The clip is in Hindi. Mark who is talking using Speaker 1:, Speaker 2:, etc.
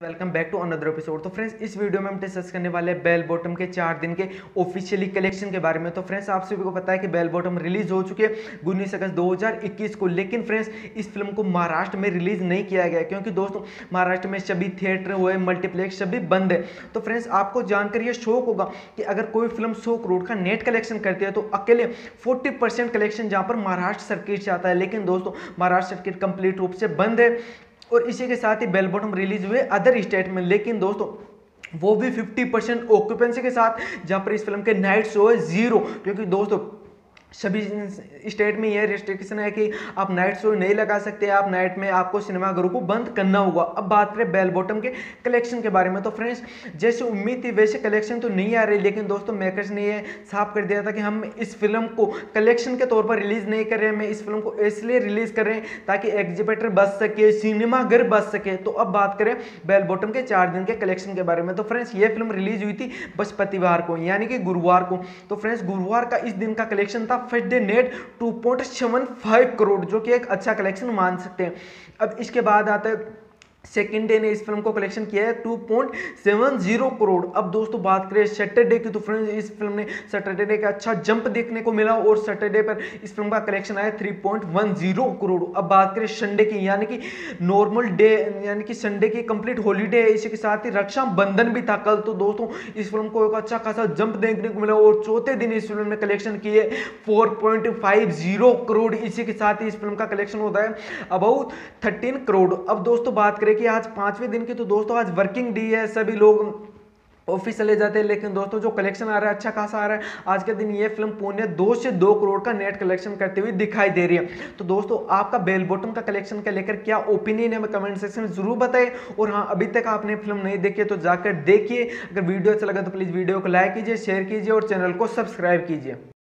Speaker 1: Welcome back to another episode तो फ्रेंड्स इस वीडियो में हम डिस्कस करने वाले हैं बेल बॉटम के चार दिन के ऑफिशियली कलेक्शन के बारे में। तो फ्रेंड्स आप सभी को पता है कि बेल बॉटम रिलीज़ हो चुके हैं उन्नीस अगस्त 2021 को, लेकिन फ्रेंड्स इस फ़िल्म को महाराष्ट्र में रिलीज़ नहीं किया गया क्योंकि दोस्तों, महाराष्ट्र में सभी थिएटर हुए मल्टीप्लेक्स सभी बंद है। तो फ्रेंड्स आपको जानकर यह शौक होगा कि अगर कोई फ़िल्म सौ करोड़ का नेट कलेक्शन करती है तो अकेले फोर्टी कलेक्शन जहाँ पर महाराष्ट्र सर्किट से आता है। लेकिन दोस्तों, महाराष्ट्र सर्किट कंप्लीट रूप से बंद है। और इसी के साथ ही बेल बॉटम रिलीज़ हुए अदर स्टेट में। लेकिन दोस्तों, वो भी 50 परसेंट ऑक्यूपेंसी के साथ, जहाँ पर इस फ़िल्म के नाइट शो है ज़ीरो क्योंकि दोस्तों सभी स्टेट में यह रिस्ट्रिक्शन है कि आप नाइट शो नहीं लगा सकते, आप नाइट में आपको सिनेमाघरों को बंद करना होगा। अब बात करें बेल बॉटम के कलेक्शन के बारे में तो फ्रेंड्स जैसे उम्मीद थी वैसे कलेक्शन तो नहीं आ रही, लेकिन दोस्तों मेकर्स ने यह साफ़ कर दिया था कि हम इस फ़िल्म को कलेक्शन के तौर पर रिलीज़ नहीं कर रहे हैं इस फ़िल्म को इसलिए रिलीज़ कर रहे हैं ताकि एग्जिबिटर बच सके सिनेमाघर बच सके। तो अब बात करें बेल बॉटम के चार दिन के कलेक्शन के बारे में तो फ्रेंड्स ये फ़िल्म रिलीज़ हुई थी बृहस्पतिवार को, यानी कि गुरुवार को। तो फ्रेंड्स गुरुवार का इस दिन का कलेक्शन था फ़र्स्ट डे नेट 2.75 करोड़ जो कि एक अच्छा कलेक्शन मान सकते हैं। अब इसके बाद आता है सेकेंड डे ने इस फ़िल्म को कलेक्शन किया है 2.70 करोड़। अब दोस्तों, बात करें सैटरडे की तो फ्रेंड्स, इस फ़िल्म ने सैटरडे का अच्छा जंप देखने को मिला और सैटरडे पर इस फ़िल्म का कलेक्शन आया 3.10 करोड़। अब बात करें संडे की, यानी कि नॉर्मल डे, यानी कि संडे की कंप्लीट हॉलीडे है, इसी के साथ ही रक्षाबंधन भी था कल। तो दोस्तों, इस फ़िल्म को एक अच्छा खासा जंप देखने को मिला और चौथे दिन इस फ़िल्म ने कलेक्शन किए फोर करोड़। इसी के साथ ही इस फ़िल्म का कलेक्शन होता है अबाउट थर्टीन करोड़। अब दोस्तों, बात करें कि आज पाँचवें दिन की तो दोस्तों आज वर्किंग डे है, सभी लोग ऑफ़िस चले जाते हैं, लेकिन दोस्तों जो कलेक्शन आ रहा है अच्छा खासा आ रहा है। आज के दिन ये फ़िल्म पुणे दो से दो करोड़ का नेट कलेक्शन करते हुए दिखाई दे रही है। तो दोस्तों, आपका बेल बॉटम का कलेक्शन का लेकर क्या ओपिनियन है कमेंट सेक्शन में ज़रूर बताएँ। और हाँ अभी तक आपने फ़िल्म नहीं देखी तो जाकर देखिए। अगर वीडियो अच्छा लगा तो प्लीज़ वीडियो को लाइक कीजिए शेयर कीजिए और चैनल को सब्सक्राइब कीजिए।